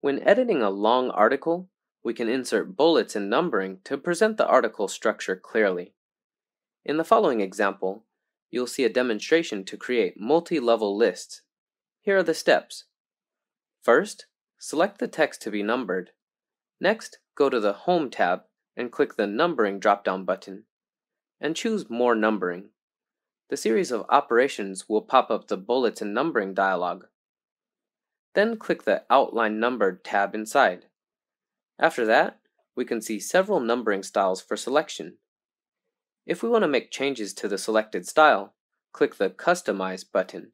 When editing a long article, we can insert bullets and numbering to present the article structure clearly. In the following example, you'll see a demonstration to create multi-level lists. Here are the steps. First, select the text to be numbered. Next, go to the Home tab and click the Numbering drop-down button, and choose More Numbering. The series of operations will pop up the Bullets and Numbering dialog. Then click the Outline Numbered tab inside. After that, we can see several numbering styles for selection. If we want to make changes to the selected style, click the Customize button.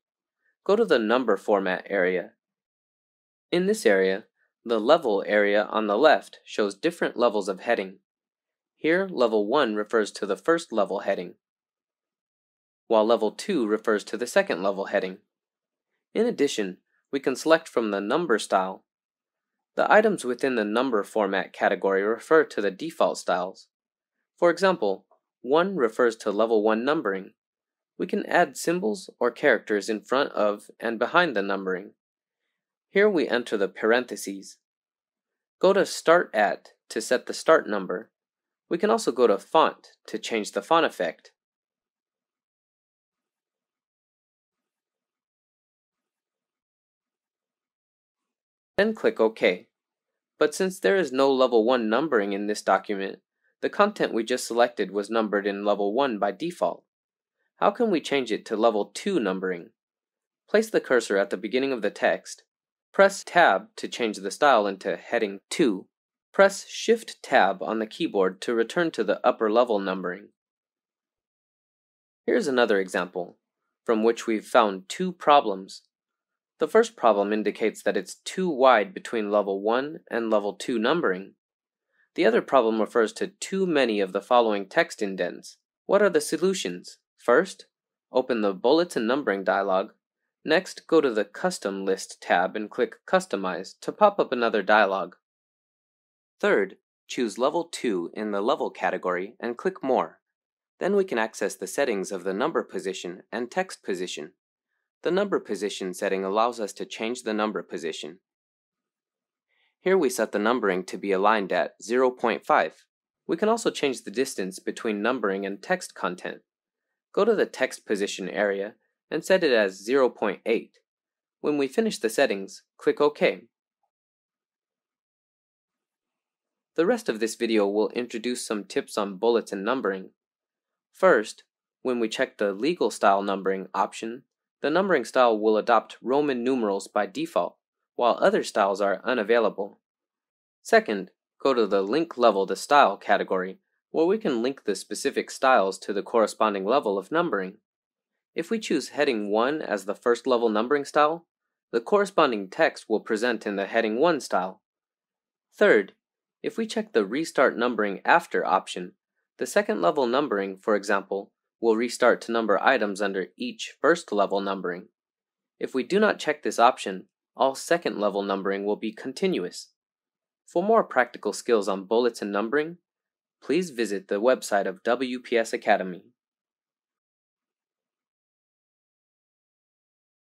Go to the Number Format area. In this area, the Level area on the left shows different levels of heading. Here, Level 1 refers to the first level heading, while Level 2 refers to the second level heading. In addition, we can select from the number style. The items within the number format category refer to the default styles. For example, 1 refers to level 1 numbering. We can add symbols or characters in front of and behind the numbering. Here we enter the parentheses. Go to Start At to set the start number. We can also go to Font to change the font effect. Then click OK. But since there is no level 1 numbering in this document, the content we just selected was numbered in level 1 by default. How can we change it to level 2 numbering? Place the cursor at the beginning of the text. Press Tab to change the style into heading 2. Press Shift Tab on the keyboard to return to the upper level numbering. Here's another example, from which we've found two problems. The first problem indicates that it's too wide between level 1 and level 2 numbering. The other problem refers to too many of the following text indents. What are the solutions? First, open the Bullets and Numbering dialog. Next, go to the Custom List tab and click Customize to pop up another dialog. Third, choose Level 2 in the Level category and click More. Then we can access the settings of the number position and text position. The number position setting allows us to change the number position. Here we set the numbering to be aligned at 0.5. We can also change the distance between numbering and text content. Go to the text position area and set it as 0.8. When we finish the settings, click OK. The rest of this video will introduce some tips on bullets and numbering. First, when we check the legal style numbering option, the numbering style will adopt Roman numerals by default, while other styles are unavailable. Second, go to the Link Level to Style category, where we can link the specific styles to the corresponding level of numbering. If we choose Heading 1 as the first level numbering style, the corresponding text will present in the Heading 1 style. Third, if we check the Restart Numbering After option, the second level numbering, for example, will restart to number items under each first level numbering. If we do not check this option, all second level numbering will be continuous. For more practical skills on bullets and numbering, please visit the website of WPS Academy.